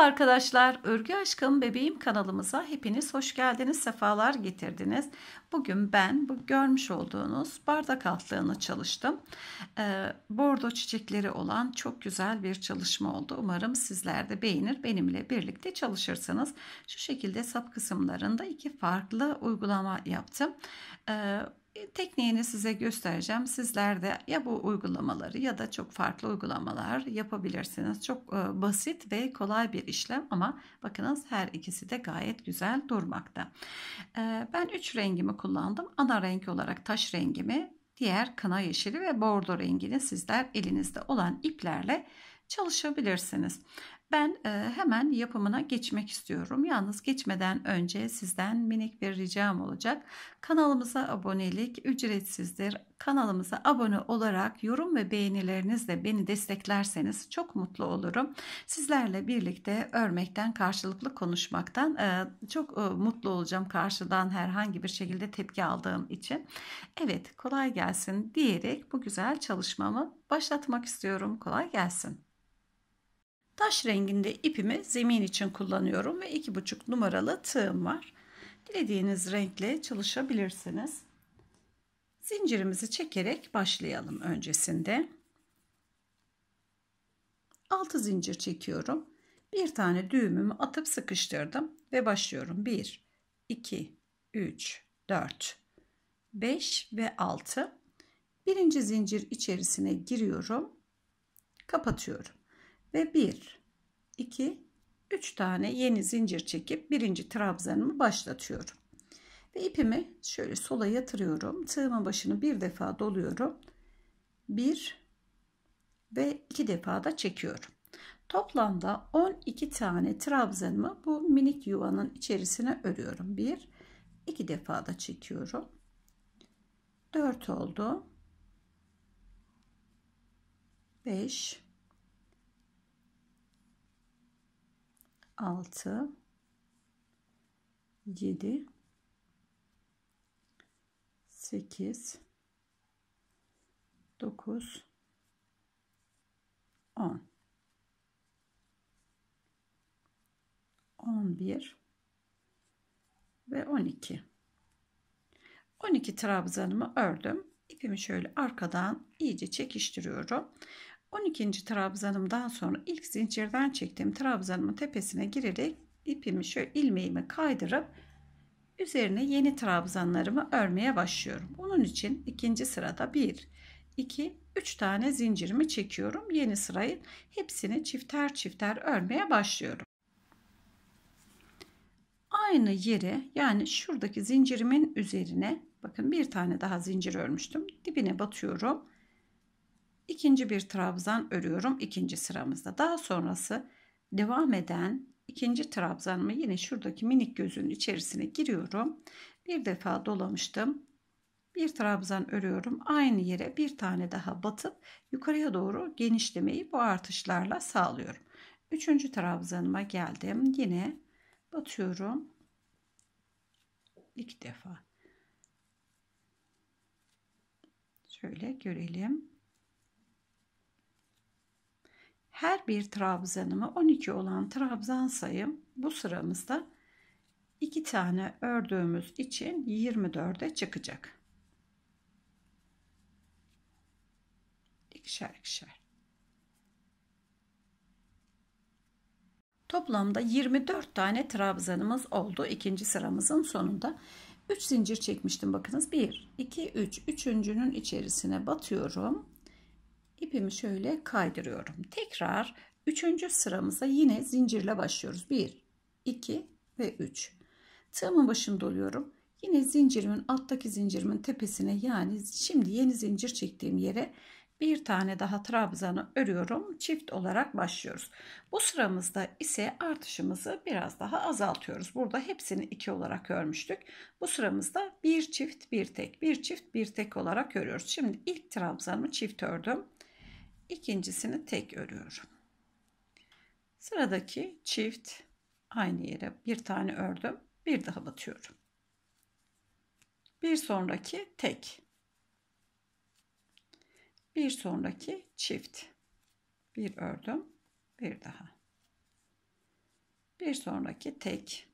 Merhaba arkadaşlar, Örgü Aşkım Bebeğim kanalımıza hepiniz hoş geldiniz, sefalar getirdiniz. Bugün ben bu görmüş olduğunuz bardak altlığını çalıştım. Ee, bordo çiçekleri olan çok güzel bir çalışma oldu. Umarım sizler de beğenir, benimle birlikte çalışırsınız. Şu şekilde sap kısımlarında iki farklı uygulama yaptım. Ee, tekniğini size göstereceğim. Sizler de ya bu uygulamaları ya da çok farklı uygulamalar yapabilirsiniz. Çok e, basit ve kolay bir işlem ama bakınız her ikisi de gayet güzel durmakta. E, ben üç rengimi kullandım. Ana renk olarak taş rengimi, diğer kına yeşili ve bordo rengini sizler elinizde olan iplerle çalışabilirsiniz. Ben e, hemen yapımına geçmek istiyorum. Yalnız geçmeden önce sizden minik bir ricam olacak. Kanalımıza abonelik ücretsizdir. Kanalımıza abone olarak yorum ve beğenilerinizle beni desteklerseniz çok mutlu olurum. Sizlerle birlikte örmekten, karşılıklı konuşmaktan e, çok e, mutlu olacağım karşıdan herhangi bir şekilde tepki aldığım için. Evet, kolay gelsin diyerek bu güzel çalışmamı başlatmak istiyorum. Kolay gelsin. Taş renginde ipimi zemin için kullanıyorum ve iki buçuk numaralı tığım var. Dilediğiniz renkle çalışabilirsiniz. Zincirimizi çekerek başlayalım öncesinde. 6 zincir çekiyorum. Bir tane düğümümü atıp sıkıştırdım ve başlıyorum. 1 2 3 4 5 ve 6. Birinci zincir içerisine giriyorum. Kapatıyorum ve 1 2 3 tane yeni zincir çekip birinci trabzanımı başlatıyorum. Ve ipimi şöyle sola yatırıyorum. Tığımın başını bir defa doluyorum. 1 ve 2 defa da çekiyorum. Toplamda 12 tane trabzanımı bu minik yuvanın içerisine örüyorum. 1 2 defa da çekiyorum. 4 oldu. 5 6 7 8 9 10 11 ve 12 12 trabzanımı ördüm. İpimi şöyle arkadan iyice çekiştiriyorum 12. trabzanımdan sonra ilk zincirden çektiğim trabzanımın tepesine girerek ipimi şöyle ilmeğimi kaydırıp üzerine yeni trabzanlarımı örmeye başlıyorum. Bunun için ikinci sırada 1 2 3 tane zincirimi çekiyorum. Yeni sırayı hepsini çifter çifter örmeye başlıyorum. Aynı yere yani şuradaki zincirimin üzerine bakın bir tane daha zincir örmüştüm. Dibine batıyorum ikinci bir trabzan örüyorum ikinci sıramızda. Daha sonrası devam eden ikinci trabzanımı yine şuradaki minik gözün içerisine giriyorum. Bir defa dolamıştım. Bir trabzan örüyorum. Aynı yere bir tane daha batıp yukarıya doğru genişlemeyi bu artışlarla sağlıyorum. Üçüncü trabzanıma geldim. Yine batıyorum. iki defa. Şöyle görelim her bir trabzanımı 12 olan trabzan sayım bu sıramızda 2 tane ördüğümüz için 24'e çıkacak. İkişer ikişer. Toplamda 24 tane trabzanımız oldu ikinci sıramızın sonunda. 3 zincir çekmiştim bakınız. 1, 2, 3. Üçüncünün içerisine batıyorum ipimi şöyle kaydırıyorum. Tekrar üçüncü sıramıza yine zincirle başlıyoruz. 1, 2 ve 3. Tığımın başını doluyorum. Yine zincirimin alttaki zincirimin tepesine yani şimdi yeni zincir çektiğim yere bir tane daha trabzanı örüyorum. Çift olarak başlıyoruz. Bu sıramızda ise artışımızı biraz daha azaltıyoruz. Burada hepsini iki olarak örmüştük. Bu sıramızda bir çift bir tek bir çift bir tek olarak örüyoruz. Şimdi ilk trabzanımı çift ördüm ikincisini tek örüyorum. Sıradaki çift aynı yere bir tane ördüm. Bir daha batıyorum. Bir sonraki tek. Bir sonraki çift. Bir ördüm. Bir daha. Bir sonraki tek,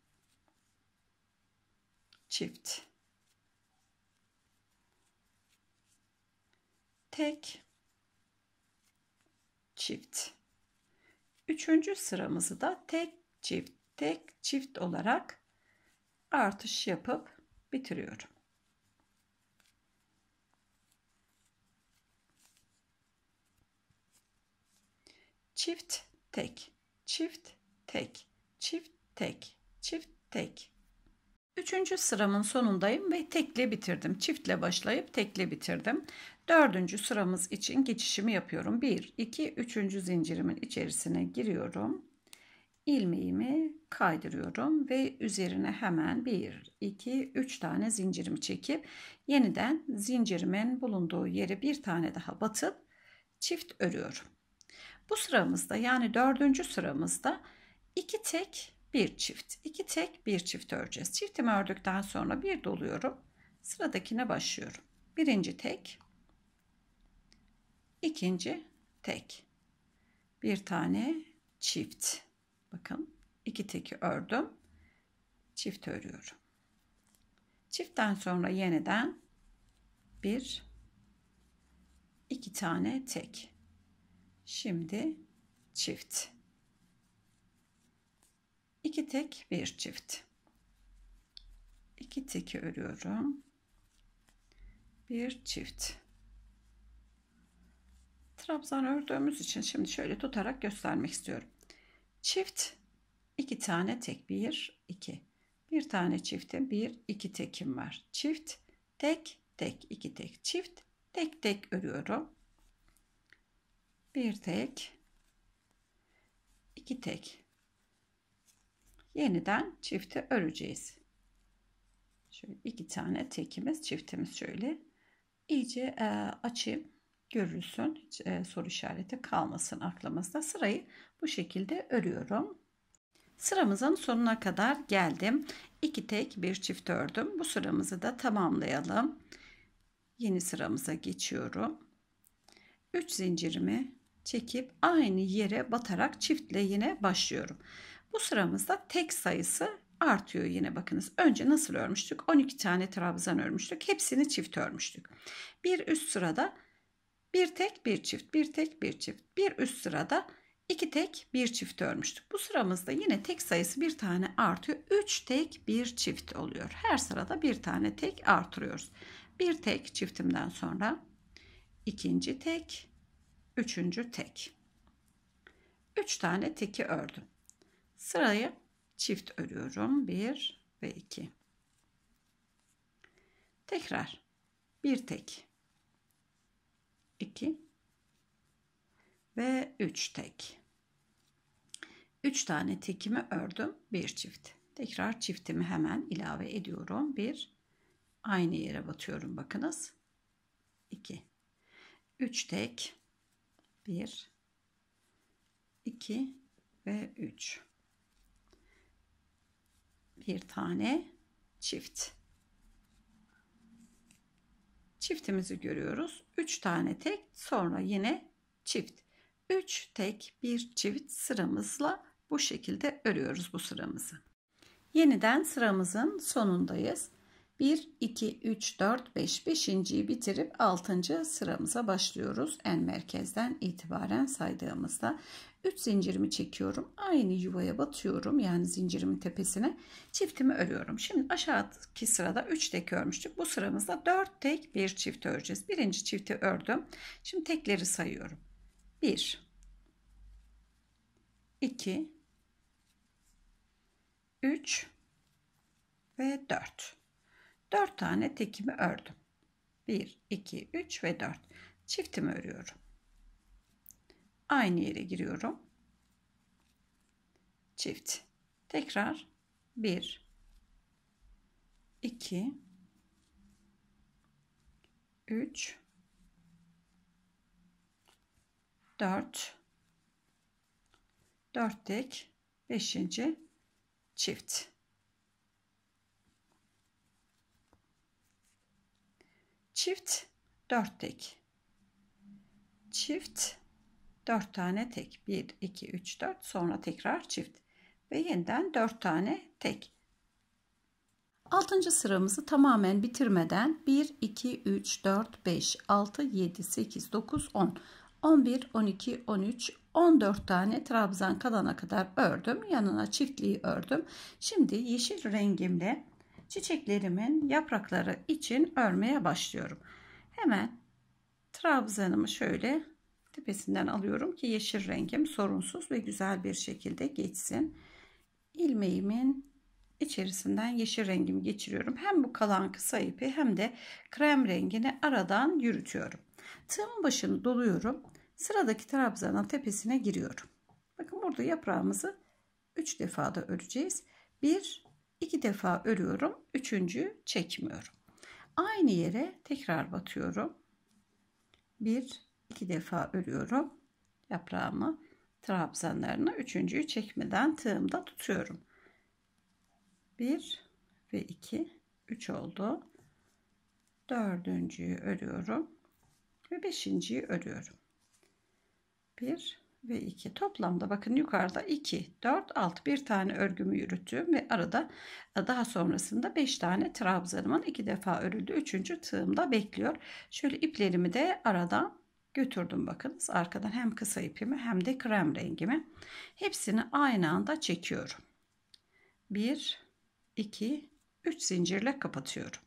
çift, tek, çift. Üçüncü sıramızı da tek, çift, tek, çift olarak artış yapıp bitiriyorum. Çift, tek, çift, tek, çift, tek, çift, tek. Üçüncü sıramın sonundayım ve tekle bitirdim. Çiftle başlayıp tekle bitirdim. Dördüncü sıramız için geçişimi yapıyorum. Bir, iki, üçüncü zincirimin içerisine giriyorum. İlmeğimi kaydırıyorum ve üzerine hemen bir, iki, üç tane zincirimi çekip yeniden zincirimin bulunduğu yere bir tane daha batıp çift örüyorum. Bu sıramızda yani dördüncü sıramızda iki tek bir çift, iki tek bir çift öreceğiz. Çiftimi ördükten sonra bir doluyorum. Sıradakine başlıyorum. Birinci tek, ikinci tek, bir tane çift. Bakın iki teki ördüm. Çift örüyorum. Çiftten sonra yeniden bir, iki tane tek. Şimdi çift. İki tek bir çift. İki teki örüyorum. Bir çift. Trabzan ördüğümüz için şimdi şöyle tutarak göstermek istiyorum. Çift iki tane tek bir iki. Bir tane çifte bir iki tekim var. Çift tek tek iki tek çift tek tek örüyorum. Bir tek iki tek yeniden çifte öreceğiz. Şöyle iki tane tekimiz çiftimiz şöyle iyice e, açayım görülsün hiç e, soru işareti kalmasın aklımızda sırayı bu şekilde örüyorum. Sıramızın sonuna kadar geldim. İki tek bir çift ördüm. Bu sıramızı da tamamlayalım. Yeni sıramıza geçiyorum. 3 zincirimi çekip aynı yere batarak çiftle yine başlıyorum. Bu sıramızda tek sayısı artıyor yine bakınız. Önce nasıl örmüştük? 12 tane trabzan örmüştük. Hepsini çift örmüştük. Bir üst sırada bir tek bir çift, bir tek bir çift. Bir üst sırada iki tek bir çift örmüştük. Bu sıramızda yine tek sayısı bir tane artıyor. Üç tek bir çift oluyor. Her sırada bir tane tek artırıyoruz. Bir tek çiftimden sonra ikinci tek, üçüncü tek. Üç tane teki ördüm. Sırayı çift örüyorum. Bir ve iki. Tekrar bir tek, iki ve üç tek. Üç tane tekimi ördüm. Bir çift. Tekrar çiftimi hemen ilave ediyorum. Bir, aynı yere batıyorum bakınız. İki, üç tek, bir, iki ve üç bir tane çift. Çiftimizi görüyoruz. 3 tane tek sonra yine çift. 3 tek bir çift sıramızla bu şekilde örüyoruz bu sıramızı. Yeniden sıramızın sonundayız. 1, 2, 3, 4, 5. 5.yi bitirip 6. sıramıza başlıyoruz. En merkezden itibaren saydığımızda 3 zincirimi çekiyorum. Aynı yuvaya batıyorum. Yani zincirimin tepesine çiftimi örüyorum. Şimdi aşağıdaki sırada 3 tek örmüştük. Bu sıramızda 4 tek bir çift öreceğiz. Birinci çifti ördüm. Şimdi tekleri sayıyorum. 1 2 3 ve 4. 4 tane tekimi ördüm. 1 2 3 ve 4. Çiftimi örüyorum. Aynı yere giriyorum. Çift. Tekrar 1 2 3 4 4 tek 5. çift. Çift 4 tek. Çift 4 tane tek. 1, 2, 3, 4 sonra tekrar çift. ve yeniden 4 tane tek. 6. sıramızı tamamen bitirmeden 1, 2, 3, 4, 5, 6, 7, 8, 9, 10, 11, 12, 13, 14 tane trabzan kalana kadar ördüm. Yanına çiftliği ördüm. Şimdi yeşil rengimle çiçeklerimin yaprakları için örmeye başlıyorum. Hemen trabzanımı şöyle tepesinden alıyorum ki yeşil rengim sorunsuz ve güzel bir şekilde geçsin. İlmeğimin içerisinden yeşil rengimi geçiriyorum. Hem bu kalan kısa ipi hem de krem rengini aradan yürütüyorum. Tığımın başını doluyorum. Sıradaki trabzanın tepesine giriyorum. Bakın burada yaprağımızı 3 defa da öreceğiz. 1 2 defa örüyorum. Üçüncü çekmiyorum. Aynı yere tekrar batıyorum. 1 2 defa örüyorum. Yaprağımı trabzanlarını üçüncüyü çekmeden tığımda tutuyorum. 1 ve 2 3 oldu. Dördüncüyü örüyorum ve beşinciyi örüyorum. 1 ve 2 toplamda bakın yukarıda 2 4 6 bir tane örgümü yürüttüm ve arada daha sonrasında 5 tane trabzanımın 2 defa örüldü 3. tığımda bekliyor. Şöyle iplerimi de aradan götürdüm bakınız. Arkadan hem kısa ipimi hem de krem rengimi. Hepsini aynı anda çekiyorum. 1 2 3 zincirle kapatıyorum.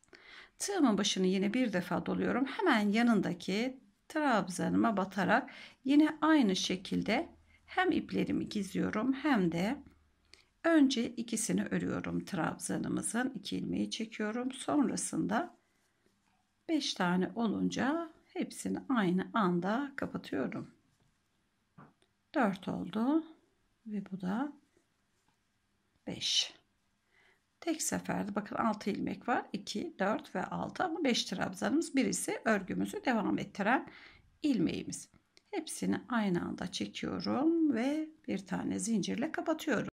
Tığımın başını yine bir defa doluyorum. Hemen yanındaki trabzanıma batarak yine aynı şekilde hem iplerimi gizliyorum hem de önce ikisini örüyorum trabzanımızın. İki ilmeği çekiyorum. Sonrasında 5 tane olunca hepsini aynı anda kapatıyorum. 4 oldu ve bu da 5 tek seferde bakın 6 ilmek var. 2 4 ve 6 ama 5 trabzanımız. Birisi örgümüzü devam ettiren ilmeğimiz. Hepsini aynı anda çekiyorum ve bir tane zincirle kapatıyorum.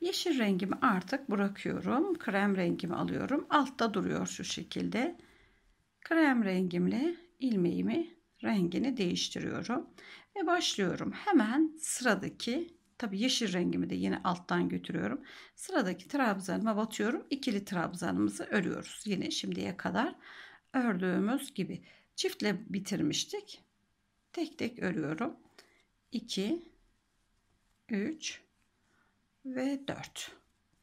Yeşil rengimi artık bırakıyorum. Krem rengimi alıyorum. Altta duruyor şu şekilde. Krem rengimle ilmeğimi rengini değiştiriyorum. Ve başlıyorum. Hemen sıradaki Tabi yeşil rengimi de yine alttan götürüyorum. Sıradaki trabzanıma batıyorum. İkili trabzanımızı örüyoruz. Yine şimdiye kadar ördüğümüz gibi. Çiftle bitirmiştik. Tek tek örüyorum. 2 3 ve 4.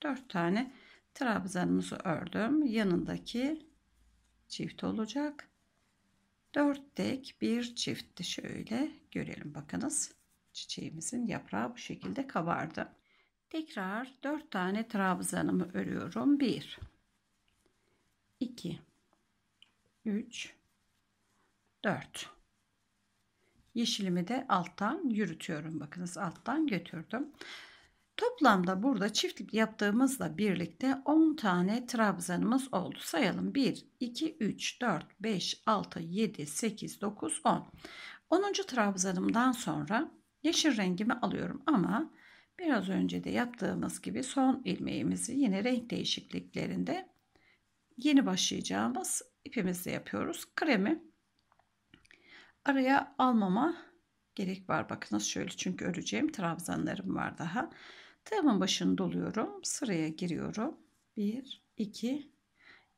4 tane trabzanımızı ördüm. Yanındaki çift olacak. 4 tek bir çiftti şöyle görelim bakınız çiçeğimizin yaprağı bu şekilde kabardı. Tekrar 4 tane trabzanımı örüyorum. 1 2 3 4 Yeşilimi de alttan yürütüyorum. Bakınız alttan götürdüm. Toplamda burada çift yaptığımızla birlikte 10 tane trabzanımız oldu. Sayalım 1, 2, 3, 4, 5, 6, 7, 8, 9, 10. 10. trabzanımdan sonra yeşil rengimi alıyorum ama biraz önce de yaptığımız gibi son ilmeğimizi yine renk değişikliklerinde yeni başlayacağımız ipimizle yapıyoruz. Kremi araya almama gerek var. Bakınız şöyle çünkü öreceğim trabzanlarım var daha. Tığımın başını doluyorum. Sıraya giriyorum. 1, 2,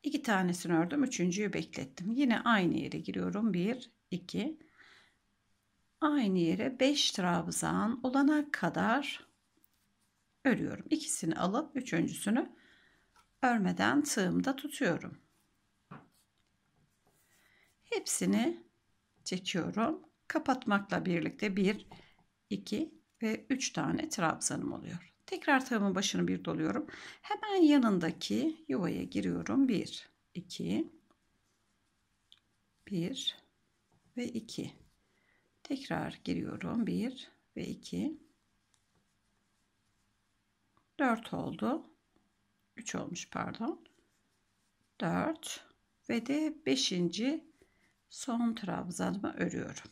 2 tanesini ördüm. Üçüncüyü beklettim. Yine aynı yere giriyorum. 1, 2, aynı yere 5 trabzan olana kadar örüyorum. İkisini alıp üçüncüsünü örmeden tığımda tutuyorum. Hepsini çekiyorum. Kapatmakla birlikte 1, 2 ve 3 tane trabzanım oluyor. Tekrar tığımın başını bir doluyorum. Hemen yanındaki yuvaya giriyorum. 1, 2, 1 ve 2. Tekrar giriyorum. 1 ve 2. 4 oldu. 3 olmuş pardon. 4 ve de 5. son trabzanımı örüyorum.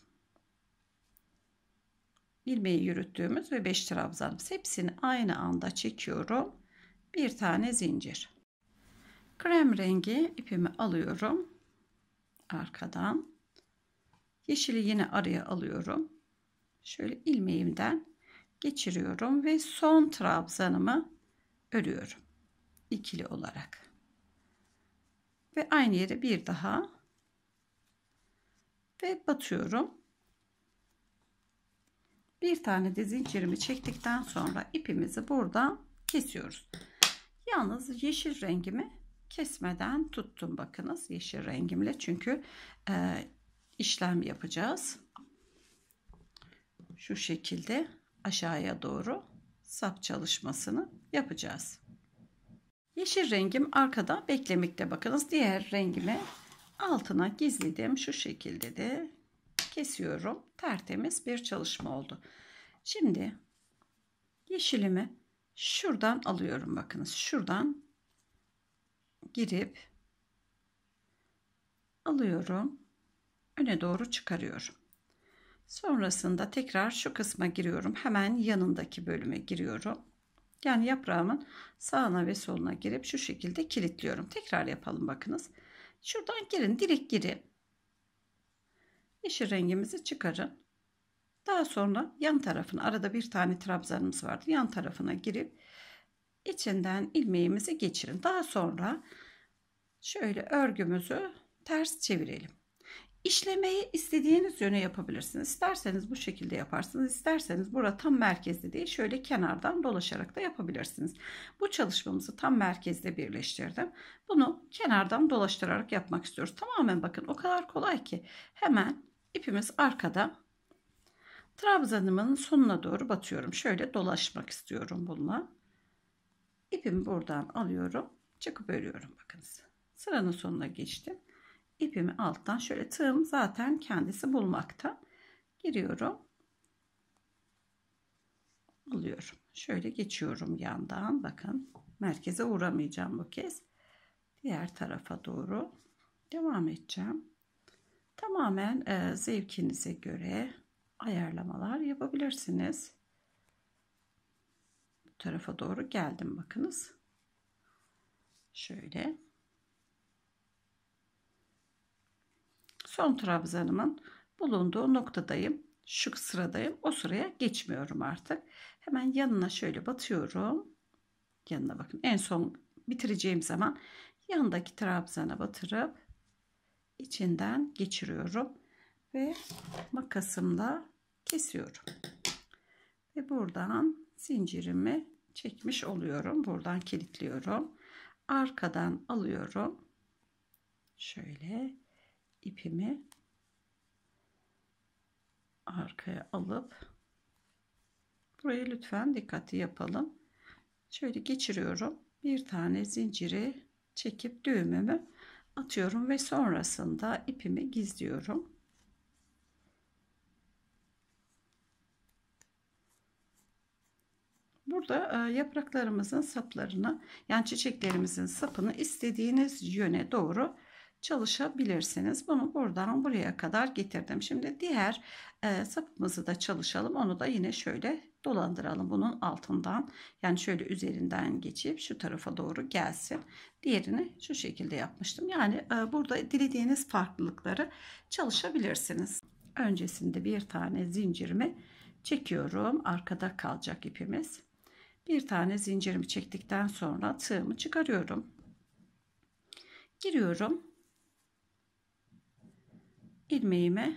ilmeği yürüttüğümüz ve 5 trabzanımız hepsini aynı anda çekiyorum. Bir tane zincir. Krem rengi ipimi alıyorum. Arkadan Yeşili yine araya alıyorum. Şöyle ilmeğimden geçiriyorum ve son trabzanımı örüyorum ikili olarak. Ve aynı yere bir daha ve batıyorum. Bir tane de zincirimi çektikten sonra ipimizi buradan kesiyoruz. Yalnız yeşil rengimi kesmeden tuttum bakınız yeşil rengimle. Çünkü e, işlem yapacağız şu şekilde aşağıya doğru sap çalışmasını yapacağız. Yeşil rengim arkada beklemekte bakınız. Diğer rengimi altına gizledim. Şu şekilde de kesiyorum. Tertemiz bir çalışma oldu. Şimdi yeşilimi şuradan alıyorum bakınız. Şuradan girip alıyorum. Öne doğru çıkarıyorum. Sonrasında tekrar şu kısma giriyorum. Hemen yanındaki bölüme giriyorum. Yani yaprağımın sağına ve soluna girip şu şekilde kilitliyorum. Tekrar yapalım bakınız. Şuradan girin direkt girin. Yeşil rengimizi çıkarın. Daha sonra yan tarafına arada bir tane trabzanımız vardı. Yan tarafına girip içinden ilmeğimizi geçirin. Daha sonra şöyle örgümüzü ters çevirelim. İşlemeyi istediğiniz yöne yapabilirsiniz. İsterseniz bu şekilde yaparsınız. İsterseniz burada tam merkezde değil şöyle kenardan dolaşarak da yapabilirsiniz. Bu çalışmamızı tam merkezde birleştirdim. Bunu kenardan dolaştırarak yapmak istiyoruz. Tamamen bakın o kadar kolay ki hemen ipimiz arkada trabzanımın sonuna doğru batıyorum. Şöyle dolaşmak istiyorum bununla. İpimi buradan alıyorum. Çıkıp örüyorum bakınız. Sıranın sonuna geçtim ipimi alttan şöyle tığım zaten kendisi bulmakta. Giriyorum. Alıyorum. Şöyle geçiyorum yandan. Bakın merkeze uğramayacağım bu kez. Diğer tarafa doğru devam edeceğim. Tamamen e, zevkinize göre ayarlamalar yapabilirsiniz. Bu tarafa doğru geldim bakınız. Şöyle son trabzanımın bulunduğu noktadayım. Şu sıradayım. O sıraya geçmiyorum artık. Hemen yanına şöyle batıyorum. Yanına bakın. En son bitireceğim zaman yanındaki trabzana batırıp içinden geçiriyorum ve makasımla kesiyorum. Ve buradan zincirimi çekmiş oluyorum. Buradan kilitliyorum. Arkadan alıyorum. Şöyle ipimi arkaya alıp buraya lütfen dikkatli yapalım. Şöyle geçiriyorum. Bir tane zinciri çekip düğümümü atıyorum ve sonrasında ipimi gizliyorum. Burada e, yapraklarımızın saplarını yani çiçeklerimizin sapını istediğiniz yöne doğru çalışabilirsiniz. Bunu buradan buraya kadar getirdim. Şimdi diğer e, sapımızı da çalışalım. Onu da yine şöyle dolandıralım bunun altından. Yani şöyle üzerinden geçip şu tarafa doğru gelsin. Diğerini şu şekilde yapmıştım. Yani e, burada dilediğiniz farklılıkları çalışabilirsiniz. Öncesinde bir tane zincirimi çekiyorum. Arkada kalacak ipimiz. Bir tane zincirimi çektikten sonra tığımı çıkarıyorum. Giriyorum ilmeğime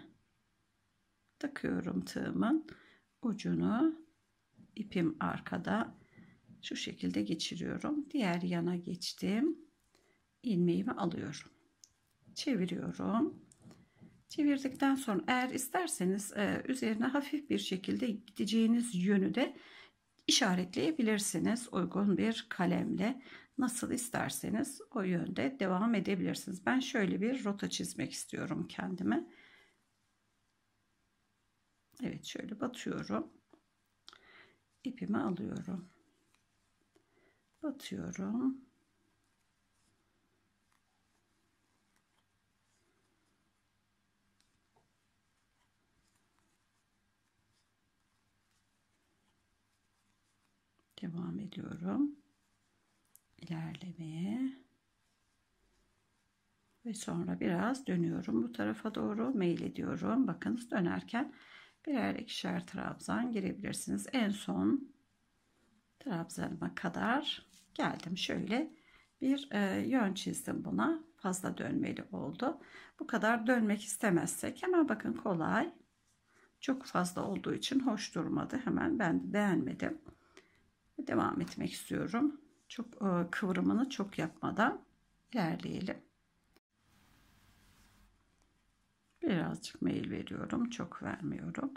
takıyorum tığımın ucunu. İpim arkada. Şu şekilde geçiriyorum. Diğer yana geçtim. İlmeğimi alıyorum. Çeviriyorum. Çevirdikten sonra eğer isterseniz e, üzerine hafif bir şekilde gideceğiniz yönü de işaretleyebilirsiniz. Uygun bir kalemle nasıl isterseniz o yönde devam edebilirsiniz. Ben şöyle bir rota çizmek istiyorum kendime. Evet şöyle batıyorum. İpimi alıyorum. Batıyorum. Devam ediyorum ilerlemeye ve sonra biraz dönüyorum bu tarafa doğru mail ediyorum bakınız dönerken birer ikişer trabzan girebilirsiniz. En son trabzanıma kadar geldim. Şöyle bir e, yön çizdim buna. Fazla dönmeli oldu. Bu kadar dönmek istemezsek hemen bakın kolay. Çok fazla olduğu için hoş durmadı. Hemen ben de beğenmedim. Devam etmek istiyorum. Çok e, kıvrımını çok yapmadan ilerleyelim. Birazcık meyil veriyorum. Çok vermiyorum.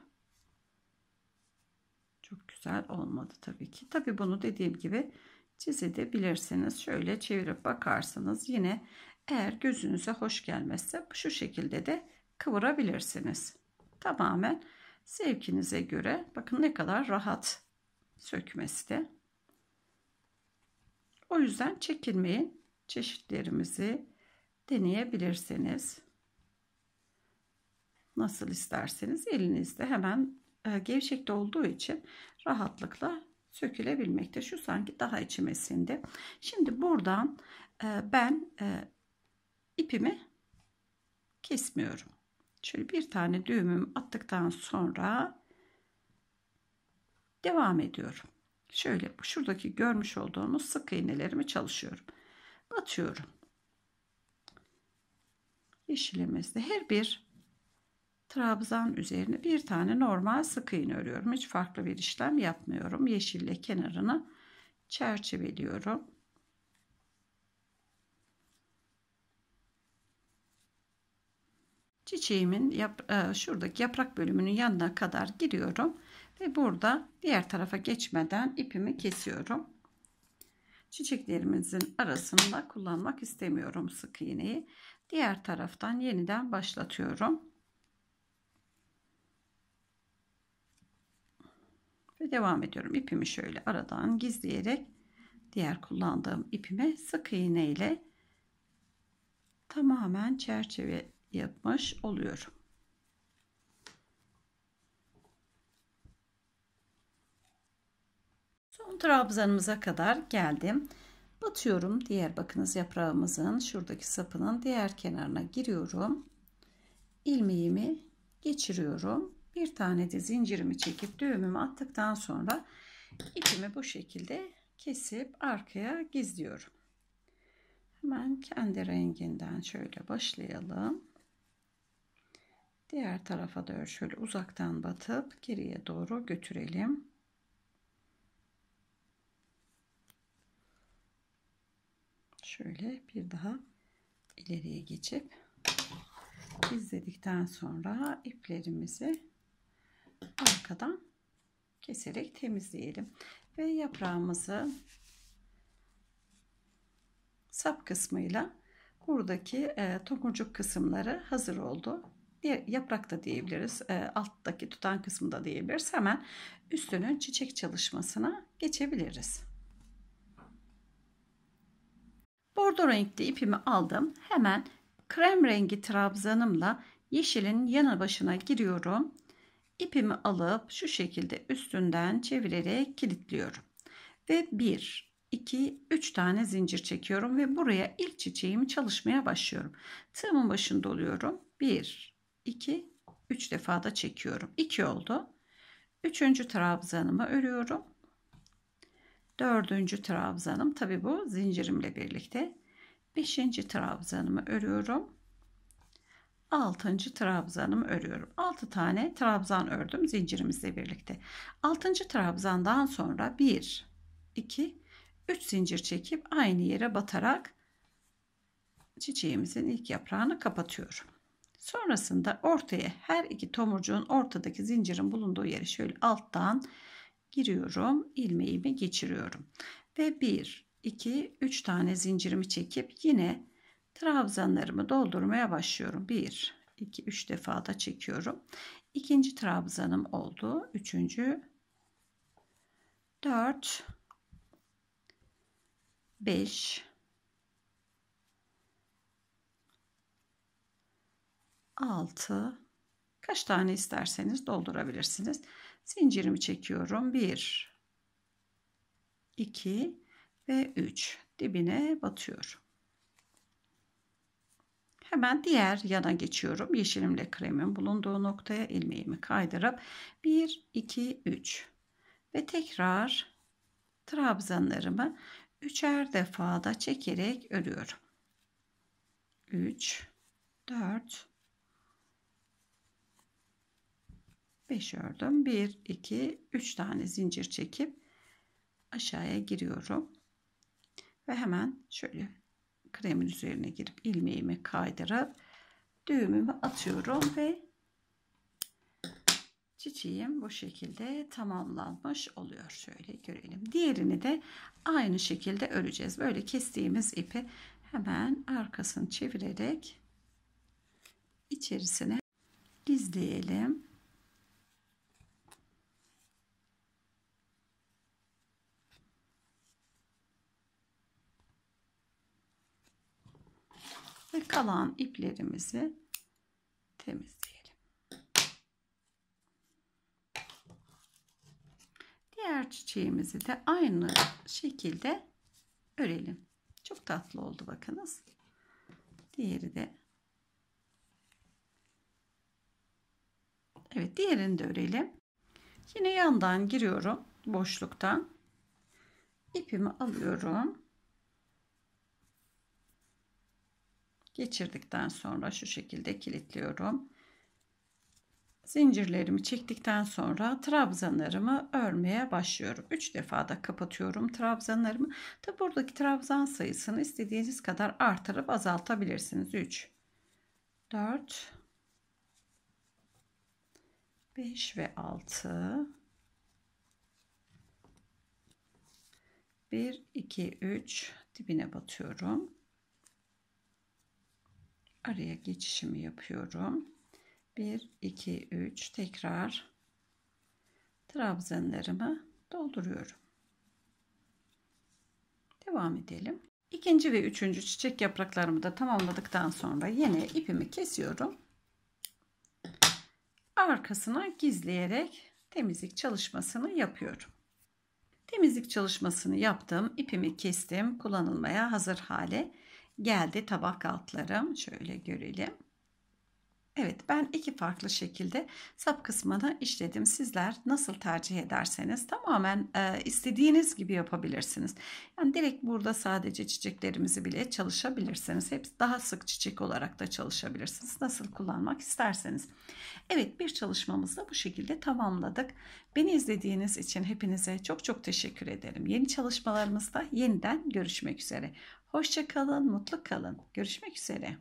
Çok güzel olmadı tabii ki. Tabii bunu dediğim gibi çizebilirsiniz. Şöyle çevirip bakarsınız. Yine eğer gözünüze hoş gelmezse şu şekilde de kıvırabilirsiniz. Tamamen zevkinize göre bakın ne kadar rahat sökmesi de. O yüzden çekinmeyin. Çeşitlerimizi deneyebilirsiniz. Nasıl isterseniz elinizde hemen e, gevşekte olduğu için rahatlıkla sökülebilmekte. Şu sanki daha içime sindi. Şimdi buradan e, ben e, ipimi kesmiyorum. Şöyle bir tane düğümüm attıktan sonra devam ediyorum. Şöyle şuradaki görmüş olduğunuz sık iğnelerimi çalışıyorum. Batıyorum. Yeşilimizde her bir trabzan üzerine bir tane normal sık iğne örüyorum. Hiç farklı bir işlem yapmıyorum. Yeşille kenarını çerçeveliyorum. Çiçeğimin yap, e, şuradaki yaprak bölümünün yanına kadar giriyorum ve burada diğer tarafa geçmeden ipimi kesiyorum. Çiçeklerimizin arasında kullanmak istemiyorum sık iğneyi. Diğer taraftan yeniden başlatıyorum. Ve devam ediyorum. İpimi şöyle aradan gizleyerek diğer kullandığım ipime sık iğne ile tamamen çerçeve yapmış oluyorum. Son trabzanımıza kadar geldim. Batıyorum. Diğer bakınız yaprağımızın şuradaki sapının diğer kenarına giriyorum. ilmeğimi geçiriyorum. Bir tane de zincirimi çekip düğümümü attıktan sonra ipimi bu şekilde kesip arkaya gizliyorum. Hemen kendi renginden şöyle başlayalım. Diğer tarafa da şöyle uzaktan batıp geriye doğru götürelim. Şöyle bir daha ileriye geçip izledikten sonra iplerimizi arkadan keserek temizleyelim. Ve yaprağımızı sap kısmıyla buradaki e, tomurcuk kısımları hazır oldu. Yaprak da diyebiliriz. E, alttaki tutan kısmı da diyebiliriz. Hemen üstünün çiçek çalışmasına geçebiliriz. Bordo renkli ipimi aldım. Hemen krem rengi trabzanımla yeşilin yanı başına giriyorum. İpimi alıp şu şekilde üstünden çevirerek kilitliyorum. Ve 1, 2, 3 tane zincir çekiyorum ve buraya ilk çiçeğimi çalışmaya başlıyorum. Tığımın başında oluyorum. 1, 2, 3 defa da çekiyorum. 2 oldu. Üçüncü trabzanımı örüyorum. Dördüncü trabzanım tabi bu zincirimle birlikte. Beşinci trabzanımı örüyorum. Altıncı trabzanımı örüyorum. Altı tane trabzan ördüm zincirimizle birlikte. Altıncı trabzandan sonra bir, iki, üç zincir çekip aynı yere batarak çiçeğimizin ilk yaprağını kapatıyorum. Sonrasında ortaya her iki tomurcuğun ortadaki zincirin bulunduğu yere şöyle alttan giriyorum. ilmeğimi geçiriyorum. Ve 1, 2, 3 tane zincirimi çekip yine trabzanlarımı doldurmaya başlıyorum. 1, 2, 3 defa da çekiyorum. İkinci trabzanım oldu. Üçüncü, 4, 5, 6, kaç tane isterseniz doldurabilirsiniz. Zincirimi çekiyorum. 1 2 ve 3 dibine batıyorum. Hemen diğer yana geçiyorum. Yeşilimle kremin bulunduğu noktaya ilmeğimi kaydırıp 1, 2, 3 ve tekrar trabzanlarımı üçer defada çekerek örüyorum. 3, 4, 5 ördüm. 1, 2, 3 tane zincir çekip aşağıya giriyorum. Ve hemen şöyle kremin üzerine girip ilmeğimi kaydırıp düğümümü atıyorum ve çiçeğim bu şekilde tamamlanmış oluyor. Şöyle görelim. Diğerini de aynı şekilde öreceğiz. Böyle kestiğimiz ipi hemen arkasını çevirerek içerisine gizleyelim. Ve kalan iplerimizi temizleyelim. Diğer çiçeğimizi de aynı şekilde örelim. Çok tatlı oldu bakınız. Diğeri de Evet diğerini de örelim. Yine yandan giriyorum boşluktan. İpimi alıyorum. Geçirdikten sonra şu şekilde kilitliyorum. Zincirlerimi çektikten sonra trabzanlarımı örmeye başlıyorum. 3 defa da kapatıyorum trabzanlarımı. Tabi buradaki trabzan sayısını istediğiniz kadar artırıp azaltabilirsiniz. 3 4 5 ve 6 1 2 3 dibine batıyorum araya geçişimi yapıyorum. 1 2 3 tekrar trabzanlarımı dolduruyorum. Devam edelim. İkinci ve üçüncü çiçek yapraklarımı da tamamladıktan sonra yine ipimi kesiyorum. Arkasına gizleyerek temizlik çalışmasını yapıyorum. Temizlik çalışmasını yaptım. ipimi kestim. Kullanılmaya hazır hale geldi tabak altlarım. Şöyle görelim. Evet ben iki farklı şekilde sap kısmını işledim. Sizler nasıl tercih ederseniz tamamen e, istediğiniz gibi yapabilirsiniz. Yani direkt burada sadece çiçeklerimizi bile çalışabilirsiniz. Hep daha sık çiçek olarak da çalışabilirsiniz. Nasıl kullanmak isterseniz. Evet bir çalışmamızı da bu şekilde tamamladık. Beni izlediğiniz için hepinize çok çok teşekkür ederim. Yeni çalışmalarımızda yeniden görüşmek üzere. Hoşça kalın, mutlu kalın. Görüşmek üzere.